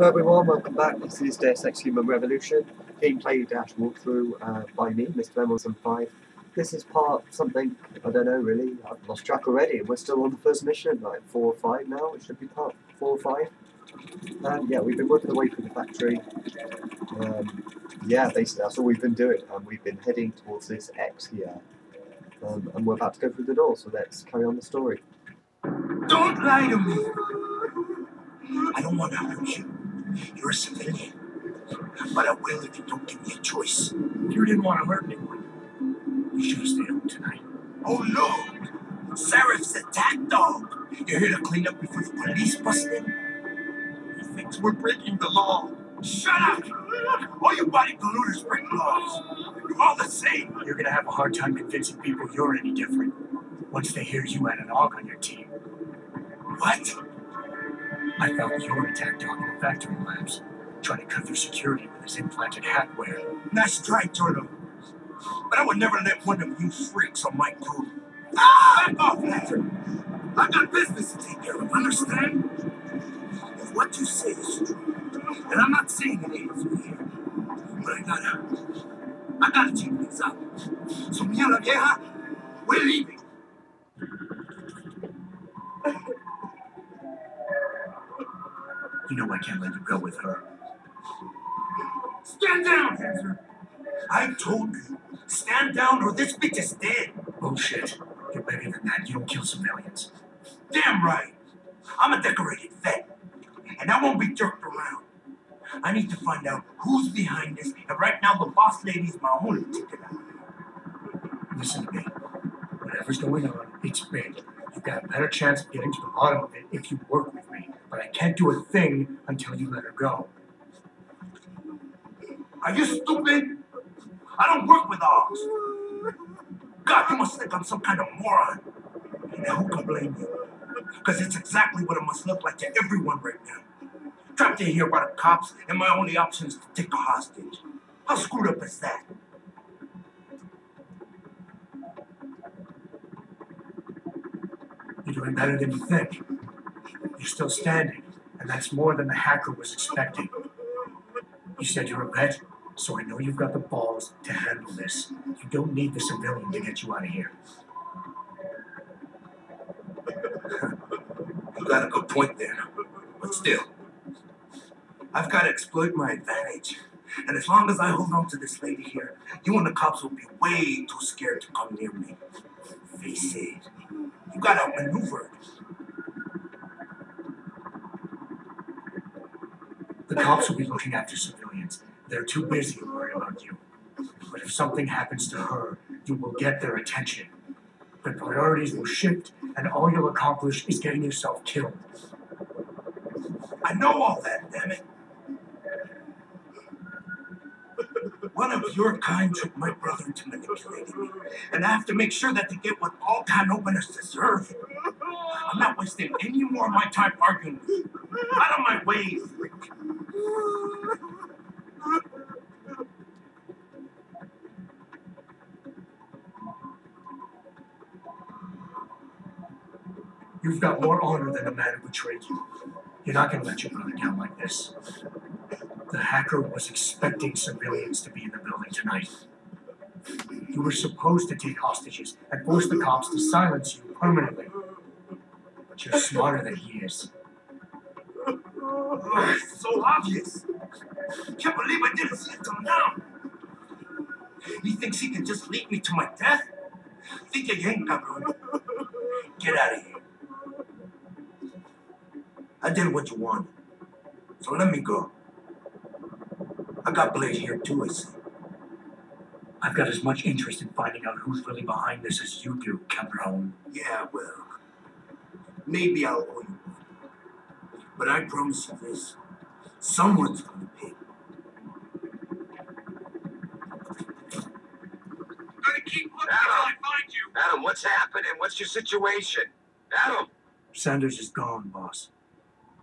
Hello everyone, welcome back. This is Deus Ex Human Revolution, gameplay walkthrough uh, by me, Mr. Emerson5. This is part something, I don't know really, I've lost track already. We're still on the first mission, like 4 or 5 now, it should be part 4 or 5. And yeah, we've been working our way through the factory. Um, yeah, basically that's all we've been doing, and we've been heading towards this X here. Um, and we're about to go through the door, so let's carry on the story. Don't lie to me. I don't want to hurt you. You're a civilian. But I will if you don't give me a choice. You didn't want to hurt anyone. You should have stayed home tonight. Oh no! Sarif's attack dog! You're here to clean up before the police bust in? He thinks we're breaking the law. Shut up! All you body polluters break laws. You're all the same. You're gonna have a hard time convincing people you're any different once they hear you had an AUG on your team. What? I found your attack dog in the factory labs, trying to cut through security with his implanted hackware. Nice try, Turtle. But I would never let one of you freaks on my crew. Ah! Back off, Lazar. I've got business to take care of, understand? If what you say is true, and I'm not saying it ain't here, but I gotta, I gotta things out. So, mia la vieja, we're leaving. Stand down, Hazard. I told you, stand down or this bitch is dead. Bullshit. You're better than that. You don't kill civilians. Damn right. I'm a decorated vet, and I won't be jerked around. I need to find out who's behind this, and right now the boss lady's my only ticket out. Listen to me. Whatever's going on, it's big. You've got a better chance of getting to the bottom of it if you work with me. But I can't do a thing until you let her go. Are you stupid? I don't work with dogs. God, you must think I'm some kind of moron. And who can blame you? Because it's exactly what it must look like to everyone right now. Trapped in here by the cops, and my only option is to take a hostage. How screwed up is that? You're doing better than you think. You're still standing, and that's more than the hacker was expecting. You said you're a vet, so I know you've got the balls to handle this. You don't need the civilian to get you out of here. You got a good point there. But still, I've got to exploit my advantage. And as long as I hold on to this lady here, you and the cops will be way too scared to come near me. Face it. You got outmaneuvered. The cops will be looking after civilians. They're too busy to worry about you. But if something happens to her, you will get their attention. The priorities will shift, and all you'll accomplish is getting yourself killed. I know all that, damn it. One of your kind took my brother into manipulating me, and I have to make sure that they get what all can openers deserve. I'm not wasting any more of my time arguing with you. Out of my way, freak. You've got more honor than the man who betrayed you. You're not going to let your brother down like this. The hacker was expecting civilians to be in the building tonight. You were supposed to take hostages and force the cops to silence you permanently. But you're smarter than he is. So obvious. Can't believe I didn't see it till now. He thinks he can just lead me to my death? Think again, cabrón. Get out of here. I did what you wanted. So let me go. I got Blade here too, I see. I've got as much interest in finding out who's really behind this as you do, Cabron. Yeah, well, maybe I'll owe you one. But I promise you this someone's gonna pay. Gonna keep looking until I find you. Adam, what's happening? What's your situation? Adam! Sanders is gone, boss.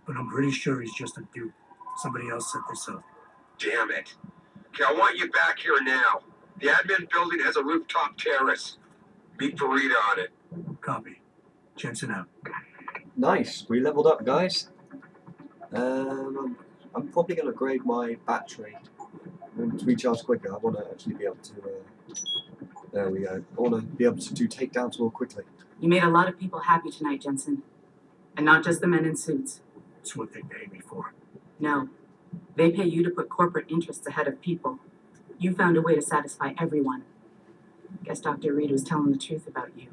But I'm pretty sure he's just a dupe. Somebody else set this up. Damn it. Okay, I want you back here now. The admin building has a rooftop terrace. Meet Faridah on it. Copy. Jensen out. Nice, we leveled up, guys. Um, I'm probably going to upgrade my battery and to recharge quicker. I want to actually be able to. Uh, there we go. I want to be able to do takedowns more quickly. You made a lot of people happy tonight, Jensen. And not just the men in suits. It's what they pay me for. No. They pay you to put corporate interests ahead of people. You found a way to satisfy everyone. Guess Dr. Reed was telling the truth about you.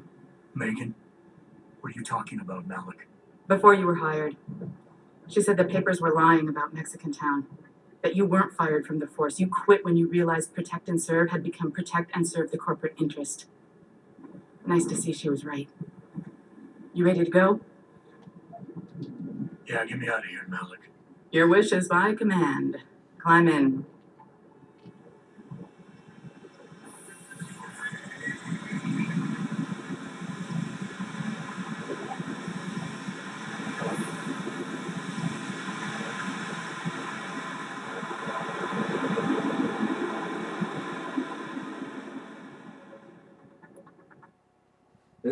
Megan, what are you talking about, Malik? Before you were hired, she said the papers were lying about Mexican Town. That you weren't fired from the force. You quit when you realized Protect and Serve had become Protect and Serve the corporate interest. Nice to see she was right. You ready to go? Yeah, get me out of here, Malik. Your wish is my command. Climb in.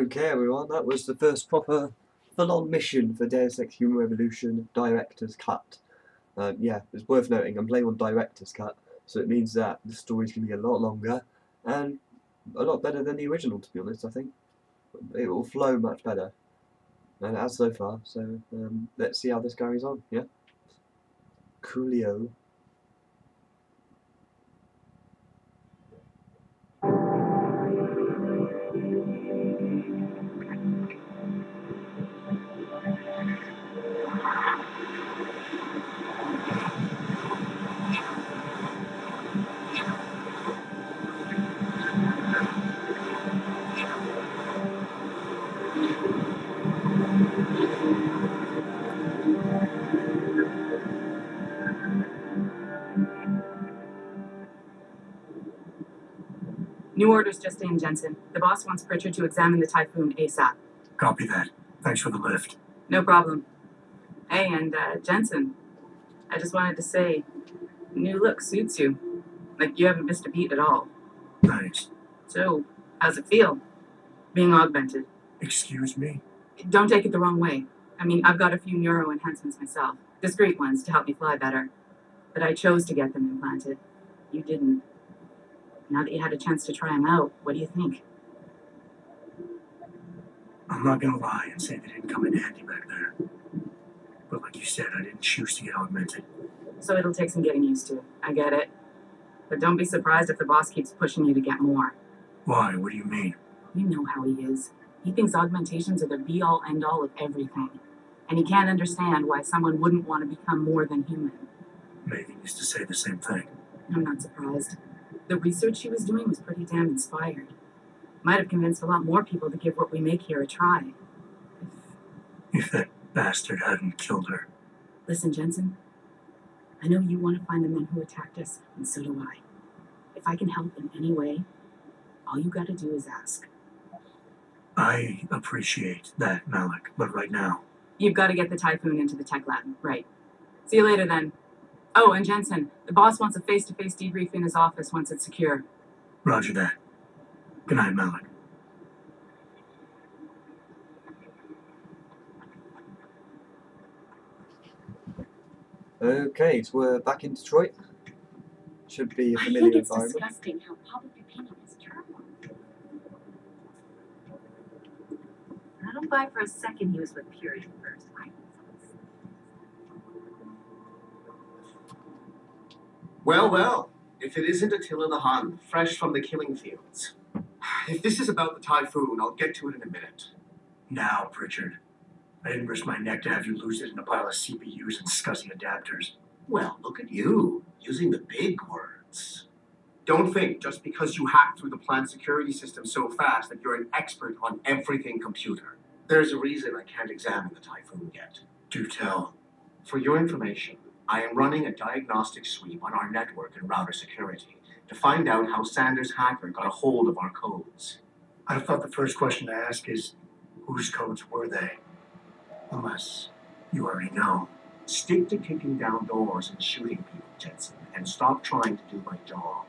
Okay, everyone, that was the first proper full-on mission for Deus Ex Human Revolution Director's Cut. Uh, yeah, it's worth noting I'm playing on Director's Cut, so it means that the story's going to be a lot longer and a lot better than the original, to be honest, I think. It will flow much better, and it has so far, so um, let's see how this carries on, yeah? Coolio. New orders just in, Jensen. The boss wants Pritchard to examine the Typhoon ASAP. Copy that. Thanks for the lift. No problem. Hey, and uh, Jensen, I just wanted to say, new look suits you. Like you haven't missed a beat at all. Thanks. So, how's it feel? Being augmented. Excuse me? Don't take it the wrong way. I mean, I've got a few neuro enhancements myself, discreet ones to help me fly better. But I chose to get them implanted. You didn't. Now that you had a chance to try them out, what do you think? I'm not gonna lie and say they didn't come in handy back there. But like you said, I didn't choose to get augmented. So it'll take some getting used to. I get it. But don't be surprised if the boss keeps pushing you to get more. Why? What do you mean? You know how he is. He thinks augmentations are the be all end all of everything. And he can't understand why someone wouldn't want to become more than human. Megan used to say the same thing. I'm not surprised. The research she was doing was pretty damn inspired. Might have convinced a lot more people to give what we make here a try. If that bastard hadn't killed her. Listen, Jensen. I know you want to find the men who attacked us, and so do I. If I can help in any way, all you gotta do is ask. I appreciate that, Malik, but right now, You've got to get the Typhoon into the tech lab. Right. See you later then. Oh, and Jensen, the boss wants a face to face debrief in his office once it's secure. roger that. Good night, Malik. Okay, so we're back in Detroit. Should be a I familiar think it's environment. disgusting how public opinion is turmoil. I don't buy for a second he was with Puritan Well, well, if it isn't Attila the Hun, fresh from the killing fields. If this is about the typhoon, I'll get to it in a minute. Now, Pritchard. I didn't risk my neck to have you lose it in a pile of CPUs and SCSI adapters. Well, look at you, using the big words. Don't think just because you hacked through the plant security system so fast that you're an expert on everything computer. There's a reason I can't examine the typhoon yet. Do tell. For your information, I am running a diagnostic sweep on our network and router security to find out how Sanders' hacker got a hold of our codes. I thought the first question to ask is whose codes were they? Unless you already know. Stick to kicking down doors and shooting people, Jensen, and stop trying to do my job.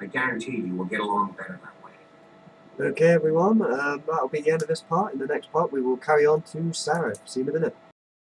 I guarantee you will get along better that way. Okay, everyone, um, that'll be the end of this part. In the next part, we will carry on to Sarif. See you in a minute.